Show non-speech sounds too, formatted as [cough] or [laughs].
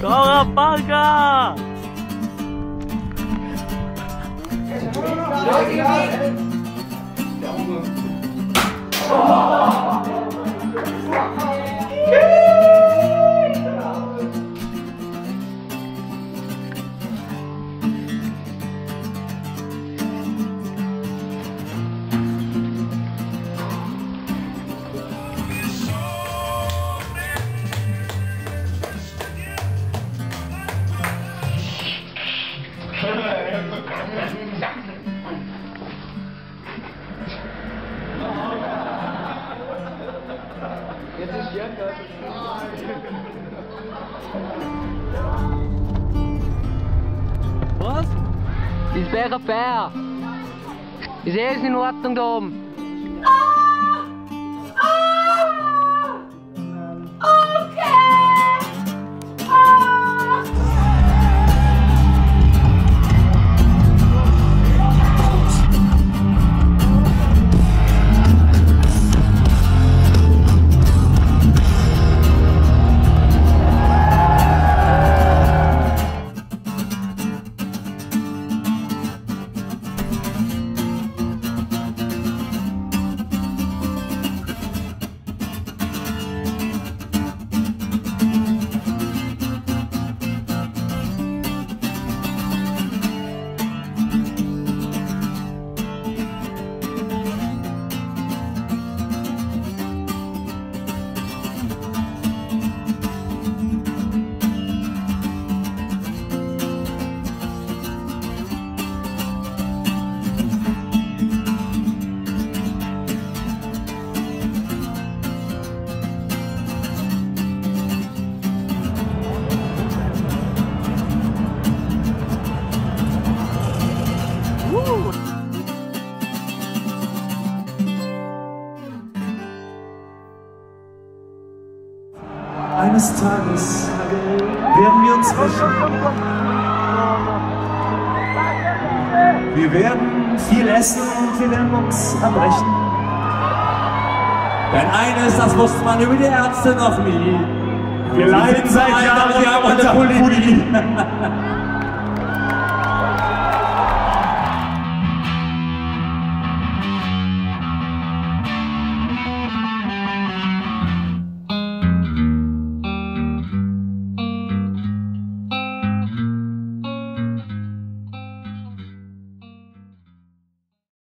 Kau, 个 Was? Ist wäre fair. Ist alles in Ordnung da oben? Eines Tages werden wir uns rächen. Wir werden viel essen und wir werden uns erbrechen. Denn eines, das wusste man über die Ärzte noch nie. Wir leiden seit Jahren unter. Politik. [laughs]